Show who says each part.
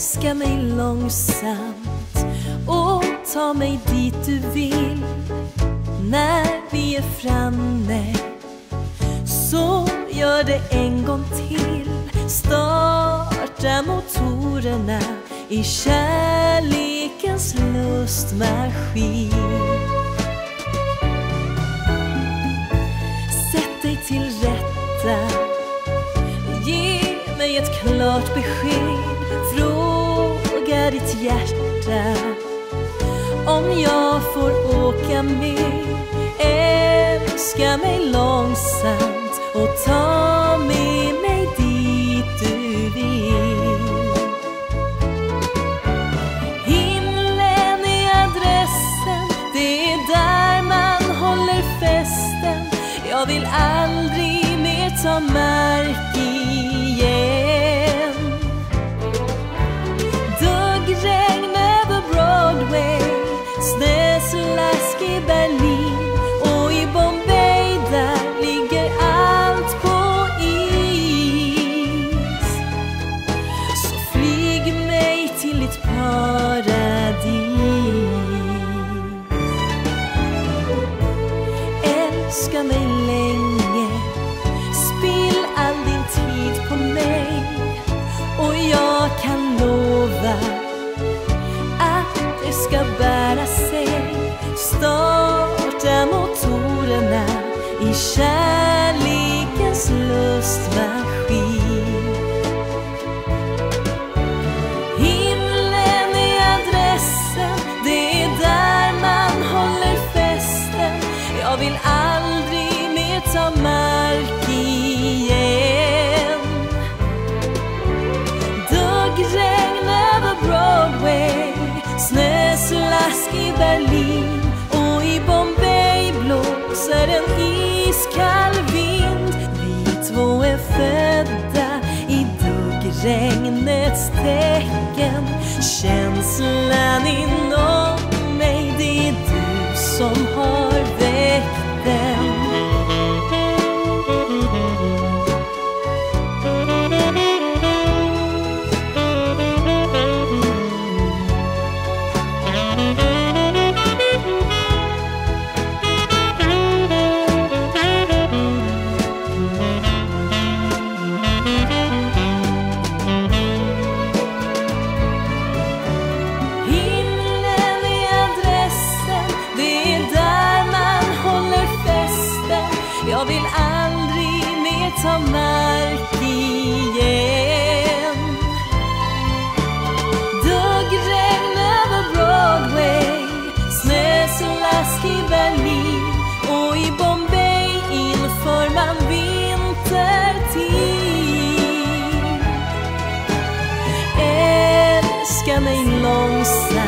Speaker 1: Älska mig långsamt och ta mig dit du vill. När vi är framme så gör det en gång till. Starta motorerna i kärlekens lustmaskin. Sätt dig till rätta. Ge mig ett klart besked. Fråga ditt hjärta Om jag får åka med. Älska mig långsamt och ta med mig dit du vill. Himlen är adressen, det är där man håller festen Jag vill paradis Älska mig länge. Spill all din tid på mig. Och jag kan lova Att det ska bära sig. Starta motorerna I kärlek. I Berlin och i Bombay blåser en iskall vind. Vi två är födda i duggregnets tecken. Känslan inom mig, det är du som har snöslask i Berlin och i Bombay inför man vintertid. Älska mig långsamt.